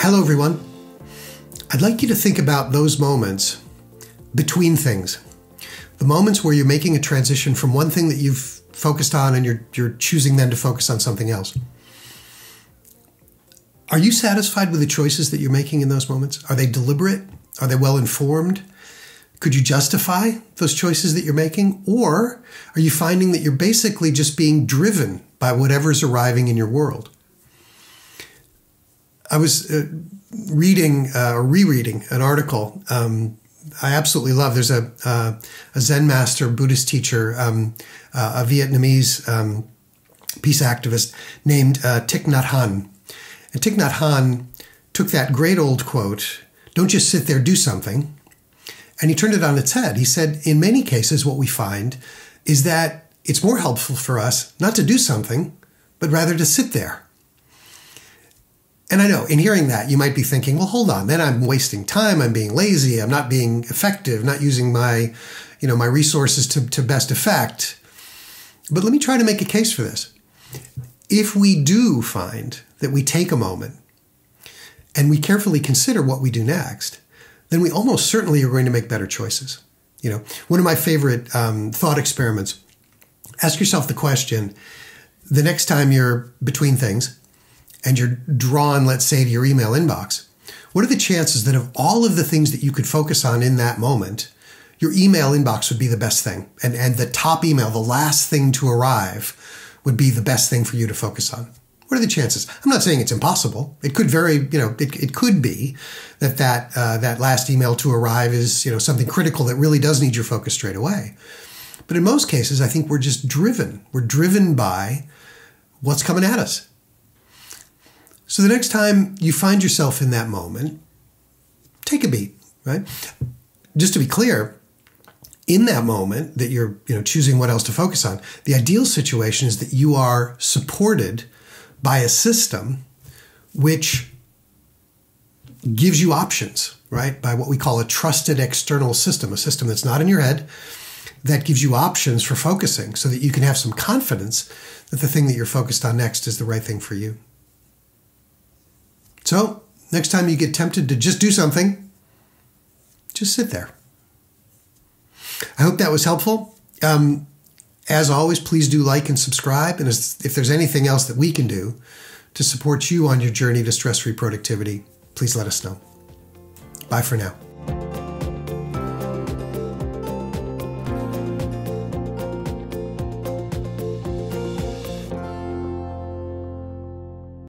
Hello, everyone. I'd like you to think about those moments between things. The moments where you're making a transition from one thing that you've focused on and you're, you're choosing then to focus on something else. Are you satisfied with the choices that you're making in those moments? Are they deliberate? Are they well informed? Could you justify those choices that you're making? Or are you finding that you're basically just being driven by whatever's arriving in your world? I was uh, reading uh, or rereading an article um, I absolutely love. There's a, uh, a Zen master, Buddhist teacher, um, uh, a Vietnamese um, peace activist named uh, Thich Nhat Hanh. And Thich Nhat Hanh took that great old quote, don't just sit there, do something. And he turned it on its head. He said, in many cases, what we find is that it's more helpful for us not to do something, but rather to sit there and I know in hearing that, you might be thinking, well, hold on, then I'm wasting time. I'm being lazy. I'm not being effective, not using my, you know, my resources to, to best effect. But let me try to make a case for this. If we do find that we take a moment and we carefully consider what we do next, then we almost certainly are going to make better choices. You know, one of my favorite um, thought experiments ask yourself the question the next time you're between things, and you're drawn, let's say, to your email inbox, what are the chances that of all of the things that you could focus on in that moment, your email inbox would be the best thing? And, and the top email, the last thing to arrive, would be the best thing for you to focus on. What are the chances? I'm not saying it's impossible. It could very, you know, it, it could be that that uh, that last email to arrive is, you know, something critical that really does need your focus straight away. But in most cases, I think we're just driven. We're driven by what's coming at us. So the next time you find yourself in that moment, take a beat, right? Just to be clear, in that moment that you're, you know, choosing what else to focus on, the ideal situation is that you are supported by a system which gives you options, right? By what we call a trusted external system, a system that's not in your head, that gives you options for focusing so that you can have some confidence that the thing that you're focused on next is the right thing for you. So, next time you get tempted to just do something, just sit there. I hope that was helpful. Um, as always, please do like and subscribe. And if there's anything else that we can do to support you on your journey to stress free productivity, please let us know. Bye for now.